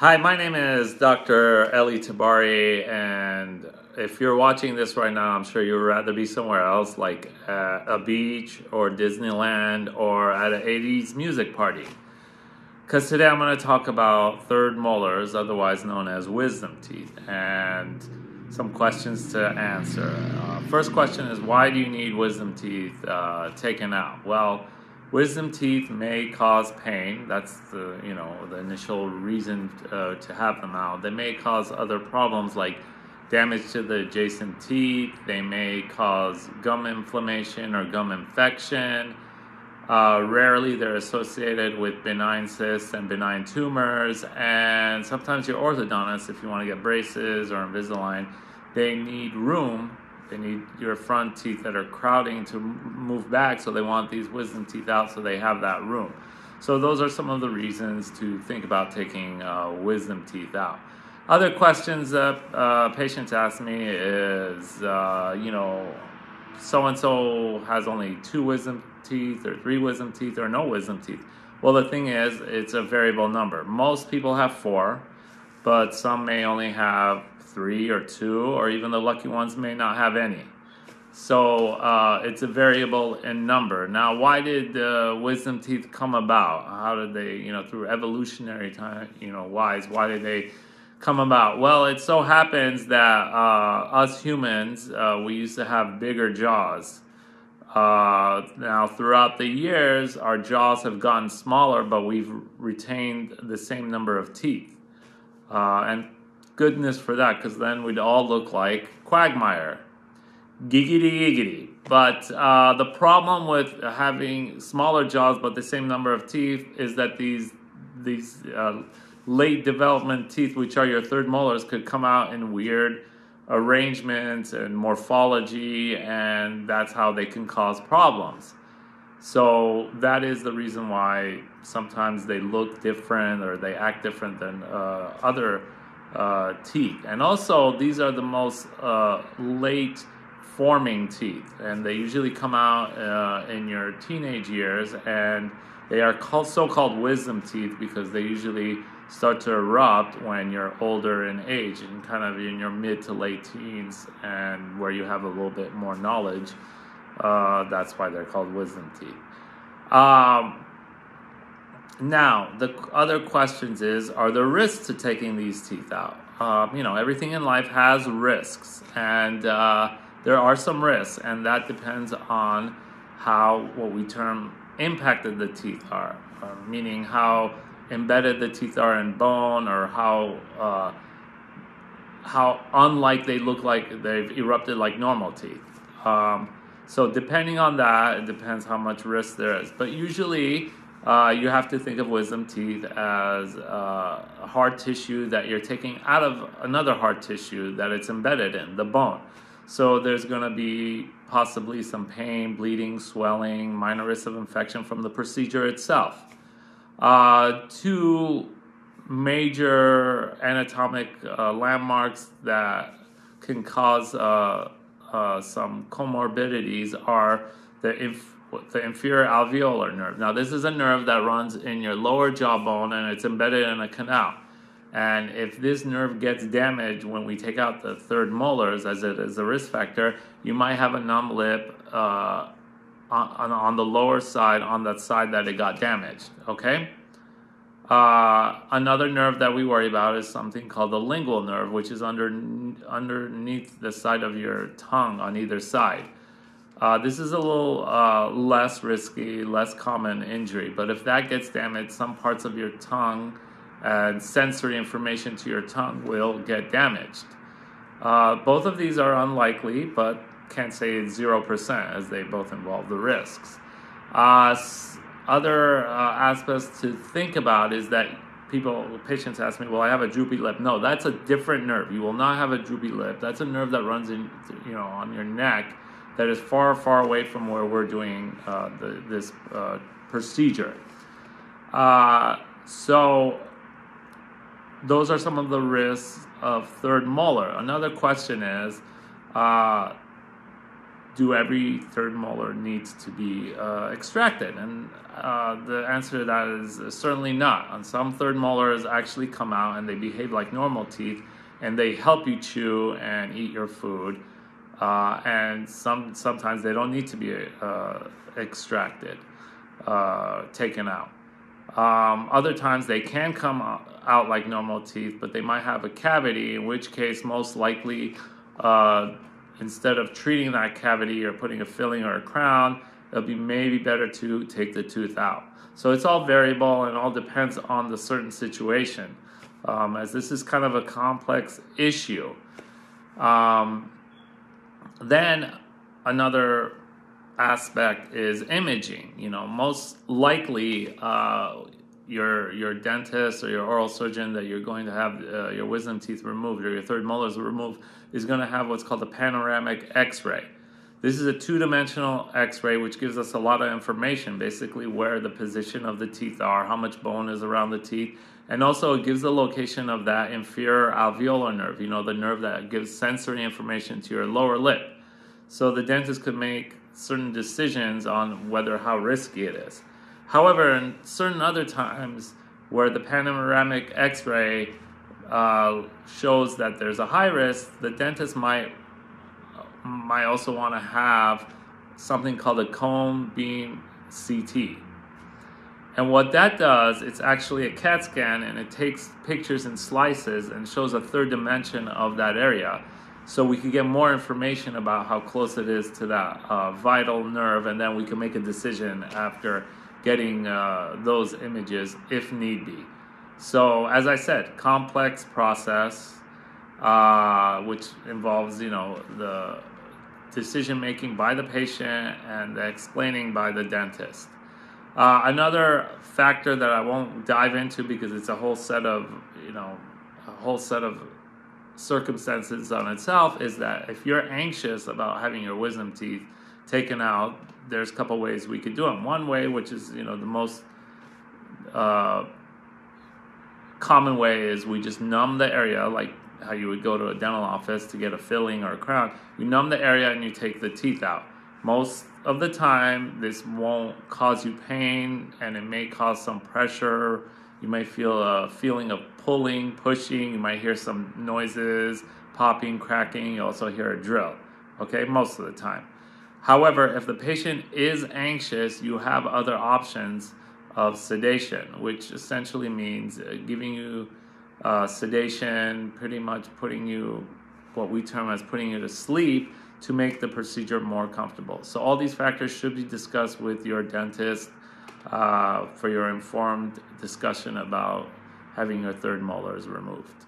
Hi, my name is Dr. Eli Tabariai, and if you're watching this right now, I'm sure you'd rather be somewhere else, like a beach or Disneyland or at an 80s music party. Because today I'm going to talk about third molars, otherwise known as wisdom teeth, and some questions to answer. Uh, first question is why do you need wisdom teeth uh, taken out? Well, Wisdom teeth may cause pain. That's the you know the initial reason uh, to have them out. They may cause other problems like damage to the adjacent teeth. They may cause gum inflammation or gum infection. Uh, rarely they're associated with benign cysts and benign tumors. And sometimes your orthodontist, if you want to get braces or Invisalign, they need room they need your front teeth that are crowding to move back, so they want these wisdom teeth out so they have that room. So, those are some of the reasons to think about taking uh, wisdom teeth out. Other questions that uh, patients ask me is, uh, you know, so and so has only two wisdom teeth, or three wisdom teeth, or no wisdom teeth. Well, the thing is, it's a variable number. Most people have four, but some may only have three or two, or even the lucky ones may not have any. So uh, it's a variable in number. Now, why did uh, wisdom teeth come about? How did they, you know, through evolutionary time, you know, wise, why did they come about? Well, it so happens that uh, us humans, uh, we used to have bigger jaws. Uh, now, throughout the years, our jaws have gotten smaller, but we've retained the same number of teeth. Uh, and goodness for that, because then we'd all look like Quagmire. Giggity giggity. But uh, the problem with having smaller jaws but the same number of teeth is that these these uh, late development teeth, which are your third molars, could come out in weird arrangements and morphology, and that's how they can cause problems. So that is the reason why sometimes they look different or they act different than uh, other uh, teeth. And also, these are the most uh, late forming teeth, and they usually come out uh, in your teenage years, and they are called so-called wisdom teeth because they usually start to erupt when you're older in age and kind of in your mid to late teens, and where you have a little bit more knowledge. Uh, that's why they're called wisdom teeth. Um, now, the other questions is Are there risks to taking these teeth out? Uh, you know, everything in life has risks, and uh, there are some risks, and that depends on how what we term impacted the teeth are, uh, meaning how embedded the teeth are in bone, or how uh, how unlike they look like they've erupted like normal teeth. Um, so depending on that, it depends how much risk there is. But usually, uh, you have to think of wisdom teeth as uh, hard tissue that you're taking out of another hard tissue that it's embedded in, the bone. So there's going to be possibly some pain, bleeding, swelling, minor risk of infection from the procedure itself. Uh, two major anatomic uh, landmarks that can cause uh, some comorbidities are the inf- the inferior alveolar nerve. Now, this is a nerve that runs in your lower jawbone and it's embedded in a canal. And if this nerve gets damaged when we take out the third molars, as it is a risk factor, you might have a numb lip uh, on, on the lower side, on that side that it got damaged. Okay? Uh, another nerve that we worry about is something called the lingual nerve, which is under, underneath the side of your tongue on either side. Uh, this is a little uh, less risky, less common injury, but if that gets damaged, some parts of your tongue and sensory information to your tongue will get damaged. Uh, both of these are unlikely, but can't say it's 0% as they both involve the risks. Uh, other uh, aspects to think about is that people, patients ask me, well, I have a droopy lip. No, that's a different nerve. You will not have a droopy lip. That's a nerve that runs in, you know, on your neck that is far, far away from where we're doing uh, the, this uh, procedure. Uh, so, those are some of the risks of third molar. Another question is uh, do every third molar needs to be uh, extracted? And uh, the answer to that is certainly not. On some third molars actually come out and they behave like normal teeth, and they help you chew and eat your food. Uh, and some sometimes they don't need to be uh, extracted, uh, taken out. Um, other times they can come out like normal teeth, but they might have a cavity, in which case, most likely, uh, instead of treating that cavity or putting a filling or a crown, it'll be maybe better to take the tooth out. So it's all variable and all depends on the certain situation, um, as this is kind of a complex issue. Um, then another aspect is imaging. You know, most likely uh, your your dentist or your oral surgeon that you're going to have uh, your wisdom teeth removed or your third molars removed is going to have what's called a panoramic X-ray. This is a two-dimensional X-ray which gives us a lot of information, basically where the position of the teeth are, how much bone is around the teeth, and also it gives the location of that inferior alveolar nerve. You know, the nerve that gives sensory information to your lower lip. So the dentist could make certain decisions on whether how risky it is. However, in certain other times where the panoramic X-ray uh, shows that there's a high risk, the dentist might might also want to have something called a cone beam CT. And what that does, it's actually a CAT scan and it takes pictures in slices and shows a third dimension of that area. So we can get more information about how close it is to that uh, vital nerve, and then we can make a decision after getting uh, those images if need be. So, as I said, complex process, uh, which involves, you know, the decision making by the patient and the explaining by the dentist. Uh, another factor that I won't dive into because it's a whole set of, you know, a whole set of circumstances on itself is that if you're anxious about having your wisdom teeth taken out, there's a couple ways we could do them. One way, which is you know the most uh, common way, is we just numb the area, like how you would go to a dental office to get a filling or a crown. You numb the area and you take the teeth out. Most of the time, this won't cause you pain, and it may cause some pressure. You might feel a feeling of pulling, pushing. You might hear some noises, popping, cracking. You also hear a drill. Okay, most of the time. However, if the patient is anxious, you have other options of sedation, which essentially means uh, giving you uh, sedation, pretty much putting you, what we term as putting you to sleep to make the procedure more comfortable. So, all these factors should be discussed with your dentist uh, for your informed discussion about having your third molars removed.